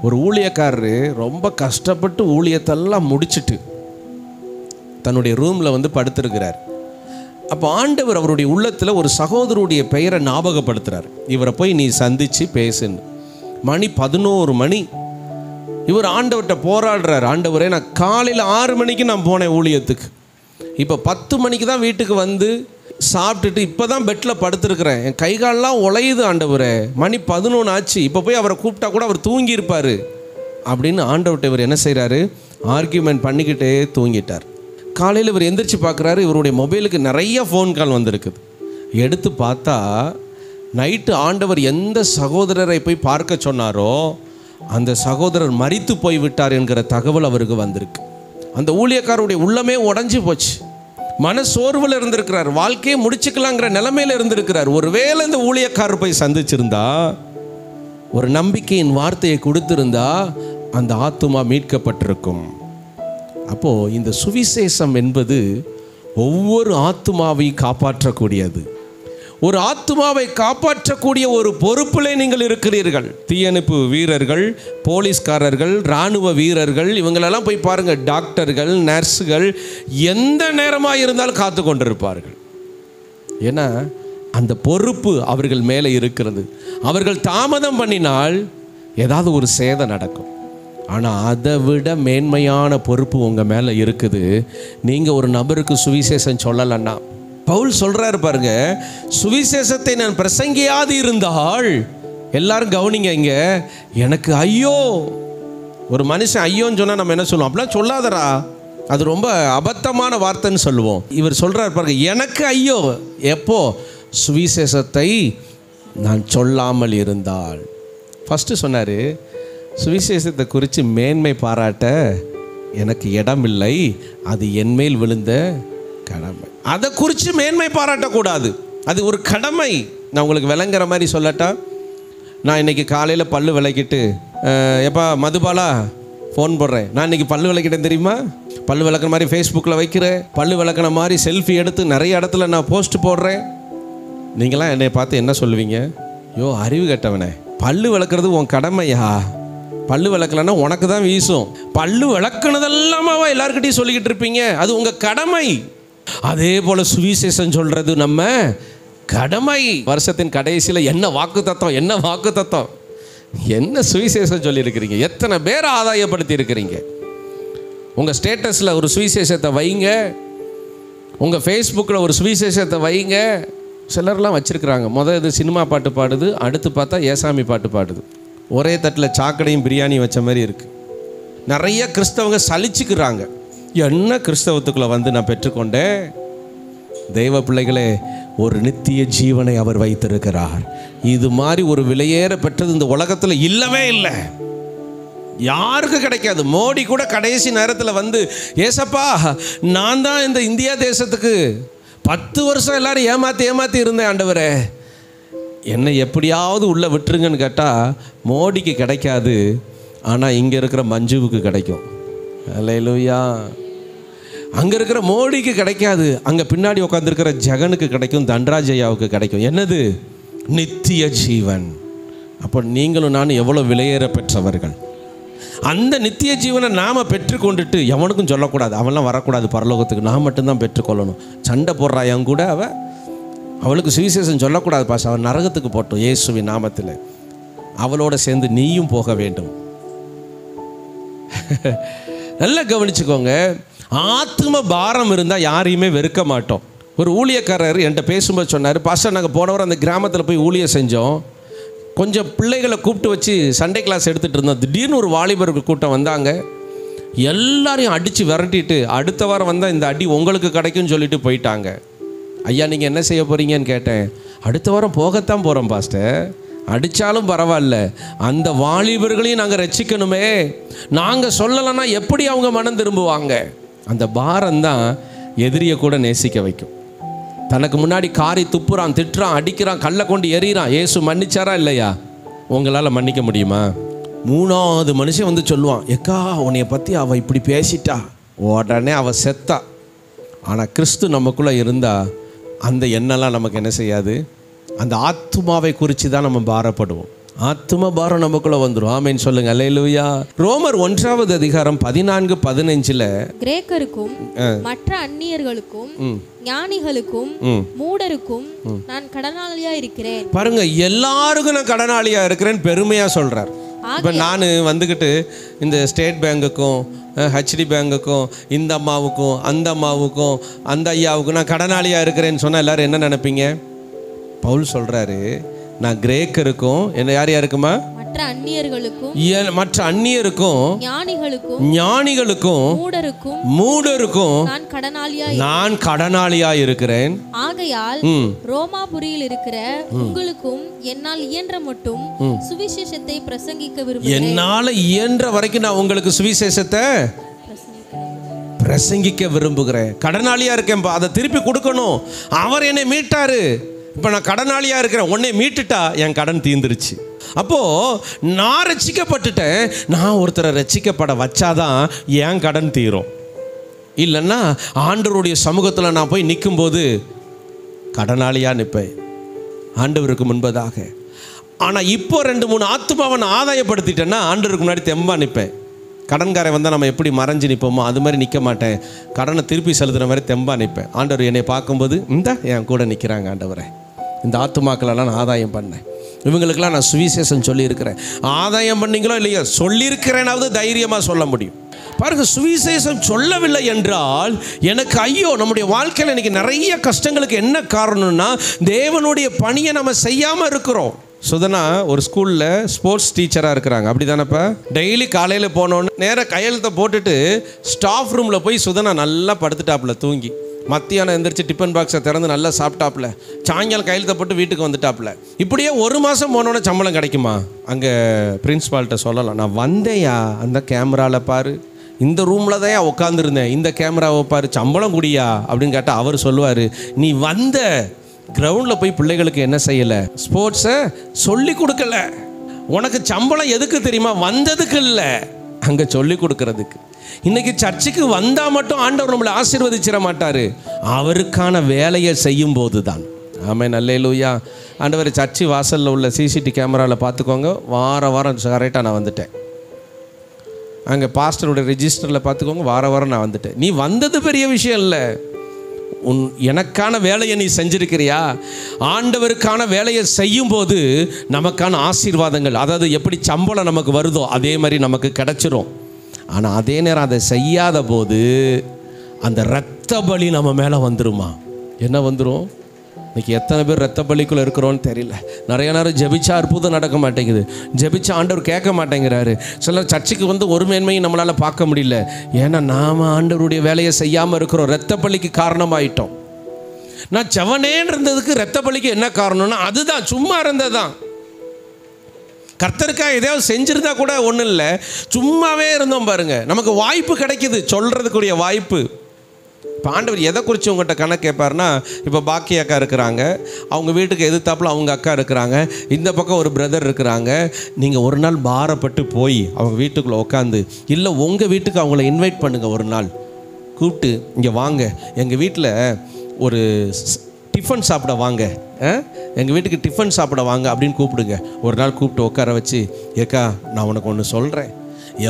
ஒரு ஊழியக்காரரு ரொம்ப கஷ்டப்பட்டு ஊழியத்தெல்லாம் முடிச்சிட்டு தன்னுடைய ரூமில் வந்து படுத்திருக்கிறார். அப்போ ஆண்டவர் அவருடைய உள்ளத்தில் ஒரு சகோதரருடைய பெயரை ஞாபகப்படுத்துகிறார் இவரை போய் நீ சந்தித்து பேசுன்னு. மணி பதினோரு மணி. இவர் ஆண்டவர்கிட்ட போராடுறார். ஆண்டவரே நான் காலையில் ஆறு மணிக்கு நான் போனேன் ஊழியத்துக்கு. இப்போ பத்து மணிக்கு தான் வீட்டுக்கு வந்து சாப்பிட்டுட்டு இப்போ தான் பெட்டில் படுத்துருக்குறேன். என் கை கால்லாம் உழையுது ஆண்டவரே. மணி பதினொன்று ஆச்சு. இப்போ போய் அவரை கூப்பிட்டா கூட அவர் தூங்கியிருப்பார். அப்படின்னு ஆண்டவர்கிட்ட இவர் என்ன செய்கிறாரு ஆர்கியூமெண்ட் பண்ணிக்கிட்டே தூங்கிட்டார். காலையில் இவர் எந்திரிச்சு பார்க்குறாரு இவருடைய மொபைலுக்கு நிறைய ஃபோன் கால் வந்திருக்குது. எடுத்து பார்த்தா நைட்டு ஆண்டவர் எந்த சகோதரரை போய் பார்க்க சொன்னாரோ அந்த சகோதரர் மறித்து போய் விட்டார் என்கிற தகவல் அவருக்கு வந்திருக்கு. அந்த ஊழியக்காரருடைய உள்ளமே உடஞ்சி போச்சு. மன சோர்வில் இருந்திருக்கிறார். வாழ்க்கையை முடிச்சுக்கலாங்கிற நிலைமையில் இருந்திருக்கிறார். ஒருவேளை இந்த ஊழியக்காரர் போய் சந்திச்சிருந்தா ஒரு நம்பிக்கையின் வார்த்தையை கொடுத்திருந்தா அந்த ஆத்துமா மீட்கப்பட்டிருக்கும். அப்போது இந்த சுவிசேஷம் என்பது ஒவ்வொரு ஆத்துமாவையும் காப்பாற்றக்கூடியது. ஒரு ஆத்மாவை காப்பாற்றக்கூடிய ஒரு பொறுப்பில் நீங்கள் இருக்கிறீர்கள். தீயணைப்பு வீரர்கள் போலீஸ்காரர்கள் இராணுவ வீரர்கள் இவங்களெல்லாம் போய் பாருங்கள் டாக்டர்கள் நர்ஸுகள் எந்த நேரமாக இருந்தாலும் காத்து கொண்டிருப்பார்கள். ஏன்னா அந்த பொறுப்பு அவர்கள் மேலே இருக்கிறது. அவர்கள் தாமதம் பண்ணினால் ஏதாவது ஒரு சேதம் நடக்கும். ஆனால் அதை விட மேன்மையான பொறுப்பு உங்கள் மேலே இருக்குது. நீங்கள் ஒரு நபருக்கு சுவிசேஷம் சொல்லலைன்னா பவுல் சொல்கிறாரு பாருங்க சுவிசேஷத்தை நான் பிரசங்கியாது இருந்தால் எல்லாரும் கவனிங்க இங்க எனக்கு ஐயோ ஒரு மனுஷன் ஐயோன்னு சொன்னால் நம்ம என்ன சொல்லுவோம்? அப்படிலாம் சொல்லாதடா அது ரொம்ப அபத்தமான வார்த்தைன்னு சொல்லுவோம். இவர் சொல்கிறார் பாருங்க எனக்கு ஐயோ எப்போ? சுவிசேஷத்தை நான் சொல்லாமல் இருந்தால். ஃபஸ்ட்டு சொன்னார் சுவிசேஷத்தை குறித்து மேன்மை பாராட்ட எனக்கு இடமில்லை அது என்மேல் விழுந்த கடமை. அதை குறித்து மேன்மை பாராட்டக்கூடாது. அது ஒரு கடமை. நான் உங்களுக்கு விளங்குற மாதிரி சொல்லட்டா? நான் இன்னைக்கு காலையில் பல்லு விளக்கிட்டு எப்பா மதுபாலா ஃபோன் போடுறேன். நான் இன்னைக்கு பல்லு விளக்கிட்டேன் தெரியுமா? பல்லு விளக்குற மாதிரி ஃபேஸ்புக்கில் வைக்கிறேன் பல்லு விளக்குன மாதிரி செல்ஃபி எடுத்து நிறைய இடத்துல நான் போஸ்ட் போடுறேன். நீங்களாம் என்னை பார்த்து என்ன சொல்லுவீங்க? யோ அறிவு கெட்டவனே. பல்லு விளக்குறது உன் கடமையா? பல்லு விளக்கலன்னா உனக்கு தான் வீசும். பல்லு விளக்குனதெல்லாமாவா எல்லாருக்கிட்டையும் சொல்லிக்கிட்டு இருப்பீங்க. அது உங்கள் கடமை. அதே போல் சுவிசேஷம் சொல்கிறது நம்ம கடமை. வருஷத்தின் கடைசியில் என்ன வாக்கு தத்துவம் என்ன வாக்கு தத்துவம் என்ன சுவிசேஷம் சொல்லியிருக்கிறீங்க? எத்தனை பேரை ஆதாயப்படுத்தி இருக்கிறீங்க உங்கள் ஸ்டேட்டஸில் ஒரு சுவிசேஷத்தை வைங்க. உங்கள் ஃபேஸ்புக்கில் ஒரு சுவிசேஷத்தை வைங்க. சிலர்லாம் வச்சுருக்குறாங்க. முதல் இது சினிமா பாட்டு பாடுது அடுத்து பார்த்தா ஏசாமி பாட்டு பாடுது. ஒரே தட்டில் சாக்கடையும் பிரியாணியும் வச்ச மாதிரி இருக்குது நிறைய கிறிஸ்தவங்க சலிச்சுக்கிறாங்க. என்ன கிறிஸ்தவத்துக்குள்ளே வந்து நான் பெற்றுக்கொண்டேன்? தெய்வ பிள்ளைகளே ஒரு நித்திய ஜீவனை அவர் வைத்திருக்கிறார். இது மாதிரி ஒரு விலையேற பெற்றது இந்த உலகத்தில் இல்லவே இல்லை. யாருக்கு கிடைக்காது? மோடி கூட கடைசி நேரத்தில் வந்து ஏசப்பா நான் தான் இந்த இந்தியா தேசத்துக்கு பத்து வருஷம் எல்லாரும் ஏமாற்றி ஏமாற்றி இருந்தேன் ஆண்டவரே. என்னை எப்படியாவது உள்ளே விட்டுருங்கன்னு கேட்டால் மோடிக்கு கிடைக்காது. ஆனால் இங்கே இருக்கிற மஞ்சுவுக்கு கிடைக்கும். அல்லையிலுயா அங்கே இருக்கிற மோடிக்கு கிடைக்காது. அங்கே பின்னாடி உட்காந்துருக்கிற ஜெகனுக்கு கிடைக்கும் தண்டராஜையாவுக்கு கிடைக்கும். என்னது? நித்திய ஜீவன். அப்போ நீங்களும் நானும் எவ்வளோ விலையேற பெற்றவர்கள். அந்த நித்திய ஜீவனை நாம் பெற்றுக்கொண்டுட்டு எவனுக்கும் சொல்லக்கூடாது. அவன்லாம் வரக்கூடாது பரலோகத்துக்கு. நான் மட்டும்தான் பெற்றுக்கொள்ளணும். சண்டை போடுறாயன் கூட அவ. அவளுக்கு சுவிசேஷம் சொல்லக்கூடாது பாஸ். அவன் நரகத்துக்கு போட்டோம் இயேசுவின் நாமத்தில். அவளோட சேர்ந்து நீயும் போக வேண்டும். நல்லா கவனிச்சுக்கோங்க. ஆத்ம பாரம் இருந்தால் யாரையுமே வெறுக்க மாட்டோம். ஒரு ஊழியக்காரர் என்கிட்ட பேசும்போது சொன்னார் பாஸ்டர் நாங்கள் போனவர் அந்த கிராமத்தில் போய் ஊழியம் செஞ்சோம். கொஞ்சம் பிள்ளைகளை கூப்பிட்டு வச்சு சண்டே கிளாஸ் எடுத்துகிட்டு இருந்தோம். திடீர்னு ஒரு வாலிபர்கள் கூட்டம் வந்தாங்க. எல்லாரையும் அடித்து விரட்டிட்டு அடுத்த வாரம் வந்தால் இந்த அடி உங்களுக்கு கிடைக்கும்னு சொல்லிட்டு போயிட்டாங்க. ஐயா நீங்கள் என்ன செய்ய போகிறீங்கன்னு கேட்டேன். அடுத்த வாரம் போகத்தான் போகிறோம் பாஸ்டர். அடித்தாலும் பரவாயில்ல. அந்த வாலிபர்களையும் நாங்கள் ரசிக்கணுமே. நாங்கள் சொல்லலைன்னா எப்படி அவங்க மனம் திரும்புவாங்க? அந்த பாரம் தான் எதிரியை கூட நேசிக்க வைக்கும். தனக்கு முன்னாடி காரி துப்புறான் திட்டுறான் அடிக்கிறான் கல்லை கொண்டு எறிகிறான். ஏசு மன்னிச்சாரா இல்லையா? உங்களால் மன்னிக்க முடியுமா? மூணாவது மனுஷன் வந்து சொல்லுவான் எக்கா உன்னைய பற்றி அவள் இப்படி பேசிட்டா. உடனே அவள் செத்தா. ஆனால் கிறிஸ்து நமக்குள்ளே இருந்தால் அந்த எண்ணெல்லாம் நமக்கு என்ன செய்யாது? அந்த ஆத்மாவை குறித்து தான் நம்ம பாரப்படுவோம். ஆத்தும பாரம் நமக்குள்ள வந்துடும் ஆமேன்னு சொல்லுங்க. அல்லேலூயா ரோமர் ஒன்றாவது அதிகாரம் பதினான்கு பதினஞ்சுல கிரேக்கருக்கும் மற்ற அந்நியர்களுக்கும் ஞானிகளுக்கும் மூடருக்கும் நான் கடனாளியா இருக்கிறேன். பாருங்க எல்லாருக்கும் நான் கடனாளியா இருக்கிறேன்னு பெருமையா சொல்றார். இப்போ நான் வந்துக்கிட்டு இந்த ஸ்டேட் பேங்குக்கும் ஹெச்டி பேங்குக்கும் இந்த அம்மாவுக்கும் அந்த அம்மாவுக்கும் அந்த ஐயாவுக்கும் நான் கடனாளியா இருக்கிறேன்னு சொன்னா எல்லாரும் என்ன நினைப்பீங்க? பவுல் சொல்றாரு நான் கிரேக்கருக்கும் என்ன யார் யாருக்குமா மற்ற அந்நியர்களுக்கும் மற்ற அந்நியருக்கும் ஞானிகளுக்கும் ஞானிகளுக்கும் மூடருக்கும் மூடருக்கும் நான் கடனாளியா நான் கடனாளியா இருக்கிறேன். ஆகையால் ரோமாபுரியில் இருக்கிற உங்களுக்கும் என்னால் இயன்ற மட்டும் சுவிசேஷத்தை பிரசங்கிக்க விரும்புகிறேன். என்னால இயன்ற வரைக்கும் நான் உங்களுக்கு சுவிசேஷத்தை பிரசங்கிக்க விரும்புகிறேன். கடனாளியா இருக்கேன்பா அதை திருப்பி கொடுக்கணும். அவர் என்னை மீட்டாரு. இப்போ நான் கடனாளியாக இருக்கிறேன். உன்னை மீட்டுட்டா என் கடன் தீந்துருச்சு அப்போ நான் ரசிக்கப்பட்டுட்டேன் நான் ஒருத்தரை ரட்சிக்கப்பட வச்சாதான் என் கடன் தீரும். இல்லைன்னா ஆண்டவருடைய சமூகத்தில் நான் போய் நிற்கும்போது கடனாளியாக நிற்பேன் ஆண்டவருக்கு முன்பதாக. ஆனால் இப்போ ரெண்டு மூணு ஆத்துமாவை நான் ஆதாயப்படுத்திட்டேன்னா ஆண்டவருக்கு முன்னாடி தெம்பாக நிற்பேன் கடன்காரன் வந்தால் நம்ம எப்படி மறைஞ்சு நிற்போமோ அது மாதிரி நிற்க மாட்டேன். கடனை திருப்பி செலுத்துகிற மாதிரி தெம்பாக நிற்பேன் ஆண்டவர் என்னை பார்க்கும்போது இந்த என் கூட நிற்கிறாங்க ஆண்டவரை. இந்த ஆத்துமாக்களெல்லாம் நான் ஆதாயம் பண்ணேன். இவங்களுக்கெல்லாம் நான் சுவிசேஷம் சொல்லியிருக்கிறேன். ஆதாயம் பண்ணீங்களோ இல்லையோ சொல்லியிருக்கிறேனாவது தைரியமாக சொல்ல முடியும். பாருங்க சுவிசேஷம் சொல்லவில்லை என்றால் எனக்கு ஐயோ நம்முடைய வாழ்க்கையில் இன்னைக்கு நிறைய கஷ்டங்களுக்கு என்ன காரணம்னா தேவனுடைய பணியை நம்ம செய்யாமல் இருக்கிறோம். சுதனா ஒரு ஸ்கூலில் ஸ்போர்ட்ஸ் டீச்சராக இருக்கிறாங்க. அப்படி தானேப்பா டெய்லி காலையில் போனோன்னு நேராக கையெழுத்தை போட்டுட்டு ஸ்டாஃப் ரூமில் போய் சுதனா நல்லா படுத்துட்டாப்புல தூங்கி. மத்தியானம் எந்திரிச்சு டிஃபன் பாக்ஸை திறந்து நல்லா சாப்பிட்டாப்புல. சாயங்காலம் கையெழுத்தை போட்டு வீட்டுக்கு வந்துட்டாப்புல. இப்படியே ஒரு மாதம் போனோடனே சம்பளம் கிடைக்குமா? அங்கே பிரின்ஸ்பால்கிட்ட சொல்லலாம். நான் வந்தேயா அந்த கேமராவில் பாரு. இந்த ரூமில் தான் உட்காந்துருந்தேன் இந்த கேமராவை பாரு சம்பளம் குடியா? அப்படின்னு கேட்டால் அவர் சொல்லுவார் நீ வந்த கிரவுண்டில் போய் பிள்ளைகளுக்கு என்ன செய்யலை? ஸ்போர்ட்ஸை சொல்லி கொடுக்கல. உனக்கு சம்பளம் எதுக்கு தெரியுமா? வந்ததுக்கு இல்லை. அங்கே சொல்லி கொடுக்கறதுக்கு. இன்னைக்கு சர்ச்சுக்கு வந்தால் மட்டும் ஆண்டவர் நம்மளை ஆசீர்வதிச்சிட மாட்டார். அவருக்கான வேலையை செய்யும் போது தான் ஆமே நல்லே லூயா ஆண்டவர் சர்ச்சு வாசலில் உள்ள சிசிடி கேமராவில் பார்த்துக்கோங்க. வார வாரம் கரெக்டாக நான் வந்துட்டேன். அங்கே பாஸ்டரோட ரிஜிஸ்டரில் பார்த்துக்கோங்க. வார வாரம் நான் வந்துட்டேன். நீ வந்தது பெரிய விஷயம் இல்லை. உன் எனக்கான வேலையை நீ செஞ்சிருக்கிறியா? ஆண்டவருக்கான வேலையை செய்யும்போது நமக்கான ஆசீர்வாதங்கள் அதாவது எப்படி சம்பளம் நமக்கு வருதோ அதே மாதிரி நமக்கு கிடைச்சிரும். ஆனால் அதே நேரம் அதை செய்யாத போது அந்த இரத்த பலி நம்ம மேலே வந்துருமா? என்ன வந்துடும் இன்னைக்கு எத்தனை பேர் ரத்த பள்ளிக்குள்ளே இருக்கிறோன்னு தெரியல. நிறைய நேரம் ஜெபிச்சா அற்புதம் நடக்க மாட்டேங்குது. ஜெபிச்சா ஆண்டவர் கேட்க மாட்டேங்கிறாரு. சிலர் சர்ச்சைக்கு வந்து ஒரு மேன்மையும் நம்மளால் பார்க்க முடியல. ஏன்னா நாம் ஆண்டவருடைய வேலையை செய்யாமல் இருக்கிறோம். ரத்த பலிக்கு காரணமாயிட்டோம். நான் செவனேன்னு இருந்ததுக்கு ரத்த பலிக்கு என்ன காரணம்னா அதுதான் சும்மா இருந்ததுதான். கர்த்தருக்காக எதையாவது செஞ்சுருந்தா கூட ஒன்றும் இல்லை. சும்மாவே இருந்தோம் பாருங்க. நமக்கு வாய்ப்பு கிடைக்குது. சொல்கிறதுக்குரிய வாய்ப்பு. இப்போ ஆண்டவர் எதை குறித்து உங்கள்கிட்ட கணக்கு கேட்பாருன்னா இப்போ பாக்கி அக்கா இருக்கிறாங்க. அவங்க வீட்டுக்கு எதிர்த்தாப்புல அவங்க அக்கா இருக்கிறாங்க. இந்த பக்கம் ஒரு பிரதர் இருக்கிறாங்க. நீங்கள் ஒரு நாள் பாரப்பட்டு போய் அவங்க வீட்டுக்குள்ளே உட்காந்து இல்லை உங்கள் வீட்டுக்கு அவங்கள இன்வைட் பண்ணுங்கள் ஒரு நாள். கூப்பிட்டு இங்கே வாங்க. எங்கள் வீட்டில் ஒரு டிஃபன் சாப்பிட வாங்க. எங்கள் வீட்டுக்கு டிஃபன் சாப்பிட வாங்க அப்படின்னு கூப்பிடுங்க. ஒரு நாள் கூப்பிட்டு உட்கார வச்சு ஏக்கா நான் உனக்கு ஒன்று சொல்கிறேன்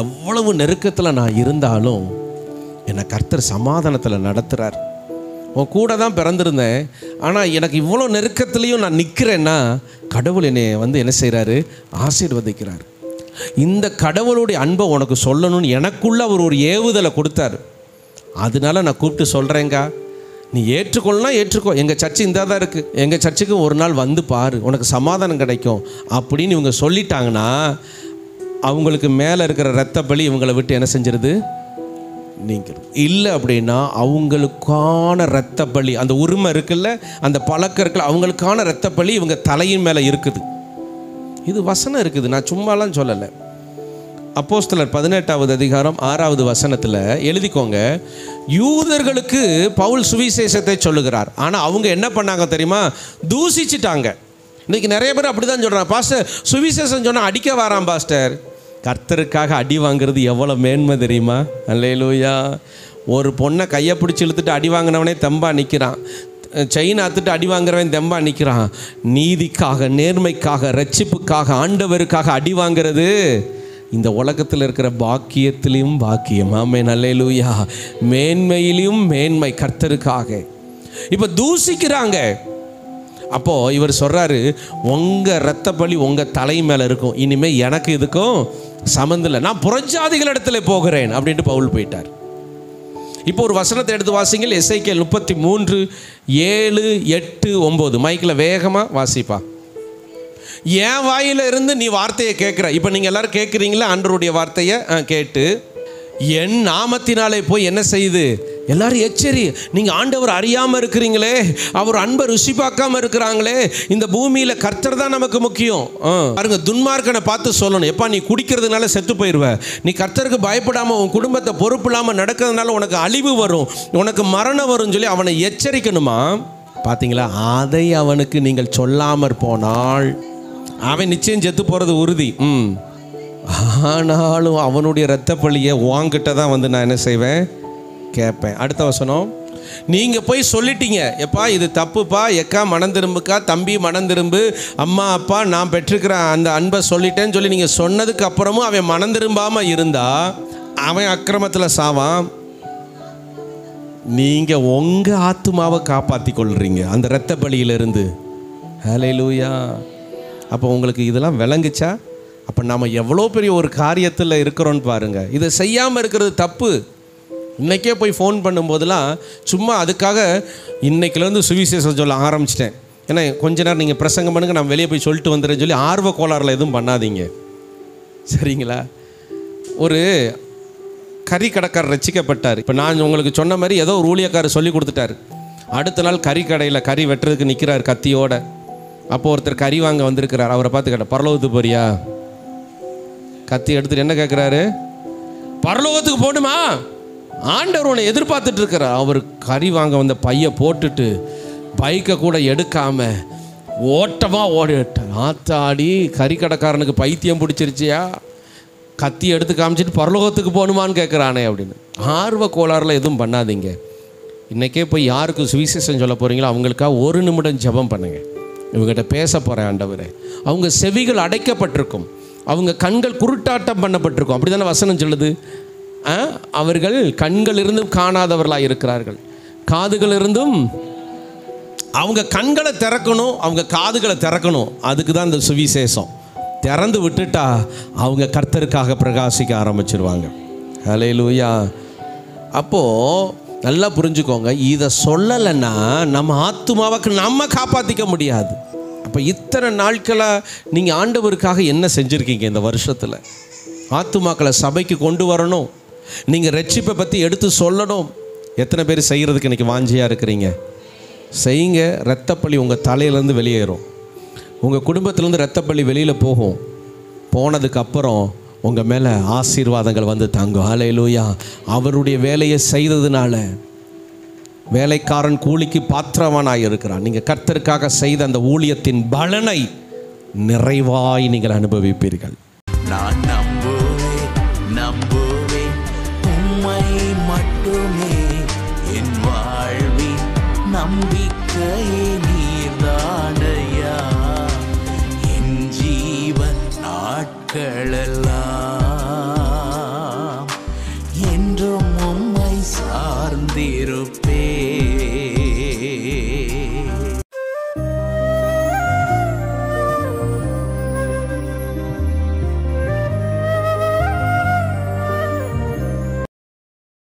எவ்வளவு நெருக்கத்தில் நான் இருந்தாலும் என்னை கர்த்தர் சமாதானத்தில் நடத்துகிறார் உன் கூட தான் பிறந்திருந்தேன். ஆனால் எனக்கு இவ்வளோ நெருக்கத்துலேயும் நான் நிற்கிறேன்னா கடவுள் என்னை வந்து என்ன செய்கிறாரு ஆசீர்வதிக்கிறார். இந்த கடவுளுடைய அன்பை உனக்கு சொல்லணும்னு எனக்குள்ள அவர் ஒரு ஏவுதலை கொடுத்தாரு. அதனால நான் கூப்பிட்டு சொல்கிறேங்க நீ ஏற்றுக்கொள்ளனா ஏற்றுக்கோ. எங்கள் சர்ச்சு இந்த தான் இருக்குது எங்கள் சர்ச்சுக்கு ஒரு நாள் வந்து பாரு. உனக்கு சமாதானம் கிடைக்கும். அப்படின்னு இவங்க சொல்லிட்டாங்கன்னா அவங்களுக்கு மேலே இருக்கிற ரத்த பலி இவங்களை விட்டு என்ன செஞ்சிருது? நீங்கிடும் இல்லை அப்படின்னா அவங்களுக்கான இரத்த பலி அந்த உரிமை இருக்குல்ல அந்த பழக்கம் இருக்குல்ல அவங்களுக்கான இரத்த பலி இவங்க தலையின் மேலே இருக்குது. இது வசனம் இருக்குது. நான் சும்மாலாம் சொல்லலை. அப்போஸ்தலர் பதினெட்டாவது அதிகாரம் ஆறாவது வசனத்தில் எழுதிக்கோங்க. யூதர்களுக்கு பவுல் சுவிசேஷத்தை சொல்லுகிறார். ஆனால் அவங்க என்ன பண்ணாங்க தெரியுமா? தூசிச்சிட்டாங்க. இன்னைக்கு நிறைய பேர் அப்படி தான் சொல்கிறாங்க பாஸ்டர் சுவிசேஷம் சொன்னால் அடிக்க வாராம் பாஸ்டர். கர்த்தருக்காக அடி வாங்குறது எவ்வளோ மேன்மை தெரியுமா? அல்லையிலூயா ஒரு பொண்ணை கையை பிடிச்சி இழுத்துட்டு அடி வாங்கினவனே தெம்பா நிற்கிறான் செயின் அத்துட்டு அடி வாங்குறவன் தெம்பா நிற்கிறான் நீதிக்காக நேர்மைக்காக ரட்சிப்புக்காக ஆண்டவருக்காக அடி வாங்குறது இந்த உலகத்தில் இருக்கிற பாக்கியத்திலையும் பாக்கியம். ஆமே நல்லேலூயா மேன்மையிலையும் மேன்மை கர்த்தருக்காக. இப்போ தூசிக்கிறாங்க. அப்போ இவர் சொல்றாரு உங்க ரத்த பலி உங்க தலை மேல இருக்கும். இனிமே எனக்கு இதுக்கும் சம்மந்தம் இல்லை. நான் புறஞ்சாதிகள் இடத்துல போகிறேன். அப்படின்ட்டு பவுல் போயிட்டார். இப்போ ஒரு வசனத்தை எடுத்து வாசிங்கள். எஸ்ஐகே முப்பத்தி மூன்று ஏழு எட்டு ஒம்பது. மைக்கில் வேகமாக வாசிப்பா. என் வாயில இருந்து நீ வார்த்தையை கேட்குற. இப்போ நீங்கள் எல்லாரும் கேட்குறீங்களா? அன்றருடைய வார்த்தையை கேட்டு. என் நாமத்தினாலே போய் என்ன செய்யுது? எல்லாரும் எச்சரி. நீங்கள் ஆண்டவர் அறியாமல் இருக்கிறீங்களே. அவர் அன்பை ருசி பார்க்காம இருக்கிறாங்களே. இந்த பூமியில் கர்த்தர் தான் நமக்கு முக்கியம். பாருங்க துன்மார்க்கனை பார்த்து சொல்லணும். எப்பா நீ குடிக்கிறதுனால செத்து போயிடுவ நீ கர்த்தருக்கு பயப்படாமல் உன் குடும்பத்தை பொறுப்பு இல்லாமல் நடக்கிறதுனால உனக்கு அழிவு வரும். உனக்கு மரணம் வரும்னு சொல்லி அவனை எச்சரிக்கணுமா? பார்த்தீங்களா அதை அவனுக்கு நீங்கள் சொல்லாமற் போனால் அவன் நிச்சயம் செத்து போகிறது உறுதி. ம். ஆனாலும் அவனுடைய இரத்த பழியை வாங்கிட்ட தான் வந்து நான் என்ன செய்வேன்? கேட்பேன். அடுத்த வசனம். நீங்கள் போய் சொல்லிட்டீங்க. எப்பா இது தப்புப்பா? எக்கா மனம் திரும்புக்கா? தம்பி மனம் திரும்பு. அம்மா அப்பா நான் பெற்றிருக்கிற அந்த அன்பை சொல்லிட்டேன்னு சொல்லி நீங்கள் சொன்னதுக்கு அப்புறமும் அவன் மனம் திரும்பாமல் இருந்தா அவன் அக்கிரமத்தில் சாவான். நீங்கள் உங்கள் ஆத்துமாவை காப்பாற்றி கொள்றீங்க. அந்த இரத்த பலியிலிருந்து லூயா அப்போ உங்களுக்கு இதெல்லாம் விளங்குச்சா? அப்போ நாம் எவ்வளோ பெரிய ஒரு காரியத்தில் இருக்கிறோன்னு பாருங்கள் இதை செய்யாமல் இருக்கிறது தப்பு. இன்றைக்கே போய் ஃபோன் பண்ணும்போதெல்லாம் சும்மா அதுக்காக இன்றைக்கிலேருந்து சுவிசேஷம் சொல்ல ஆரம்பிச்சிட்டேன். ஏன்னா கொஞ்ச நேரம் நீங்கள் பிரசங்கம் பண்ணுங்கள் நான் வெளியே போய் சொல்லிட்டு வந்துடுறேன்னு சொல்லி ஆர்வ கோளாறில் எதுவும் பண்ணாதீங்க. சரிங்களா? ஒரு கறி கடைக்காரர் ரசிக்கப்பட்டார். இப்போ நான் உங்களுக்கு சொன்ன மாதிரி ஏதோ ஒரு ஊழியக்காரர் சொல்லி கொடுத்துட்டாரு. அடுத்த நாள் கறி கடையில் கறி வெட்டுறதுக்கு நிற்கிறார் கத்தியோட. அப்போ ஒருத்தர் கறி வாங்க வந்திருக்கிறார். அவரை பார்த்து கேட்ட பரலோகத்துக்கு போறியா? கத்தி எடுத்துட்டு என்ன கேட்குறாரு பரலோகத்துக்கு போகணுமா? ஆண்டவர் உன்னை எதிர்பார்த்துட்டு இருக்கிறார். அவர் கறி வாங்க வந்த பைய போட்டுட்டு பைக்கை கூட எடுக்காம ஓட்டமாக ஓடிட்டு ஆத்தாடி கறி கடைக்காரனுக்கு பைத்தியம் பிடிச்சிருச்சியா? கத்தி எடுத்து காமிச்சிட்டு பரலோகத்துக்கு போகணுமான்னு கேட்குறானே அப்படின்னு. ஆர்வ கோளாறுல எதுவும் பண்ணாதீங்க. இன்றைக்கே போய் யாருக்கு சுவிசேஷம் சொல்ல போகிறீங்களோ அவங்களுக்காக ஒரு நிமிடம் ஜெபம் பண்ணுங்க. இவங்ககிட்ட பேச போகிறேன் ஆண்டவரே. அவங்க செவிகள் அடைக்கப்பட்டிருக்கும். அவங்க கண்கள் குருட்டாட்டம் பண்ணப்பட்டிருக்கும். அப்படி தானே வசனம் சொல்லுது? ஆ? அவர்கள் கண்கள் இருந்தும் காணாதவர்களாக இருக்கிறார்கள். காதுகள் இருந்தும் அவங்க கண்களை திறக்கணும் அவங்க காதுகளை திறக்கணும். அதுக்கு தான் இந்த சுவிசேஷம். திறந்து விட்டுட்டா அவங்க கர்த்தருக்காக பிரகாசிக்க ஆரம்பிச்சிருவாங்க. ஹலே லூயா அப்போது நல்லா புரிஞ்சுக்கோங்க. இதை சொல்லலைன்னா நம்ம ஆத்துமாவுக்கு நம்ம காப்பாற்றிக்க முடியாது. அப்போ இத்தனை நாட்களாக நீங்கள் ஆண்டவருக்காக என்ன செஞ்சுருக்கீங்க இந்த வருஷத்தில்? ஆத்துமாக்களை சபைக்கு கொண்டு வரணும். நீங்கள் ரட்சிப்பை பற்றி எடுத்து சொல்லணும். எத்தனை பேர் செய்கிறதுக்கு இன்றைக்கி வாஞ்சியாக இருக்கிறீங்க? செய்யுங்க. ரத்தப்பள்ளி உங்கள் தலையிலேருந்து வெளியேறும். உங்கள் குடும்பத்திலேருந்து ரத்தப்பள்ளி வெளியில் போகும். போனதுக்கப்புறம் உங்கள் மேலே ஆசீர்வாதங்கள் வந்து தங்கும். ஹalleluya அவருடைய வேலையை செய்ததுனால வேலைக்காரன் கூலிக்கு பாத்திரவனாக இருக்கிறான். நீங்கள் கர்த்தருக்காக செய்த அந்த ஊழியத்தின் பலனை நிறைவாய் நீங்கள் அனுபவிப்பீர்கள். நான் நம்புவேன் நம்புவேன். உண்மை மட்டுமே என் வாழ்வின் நம்பிக்கையே நீர்தானையா மக்களெல்லாம்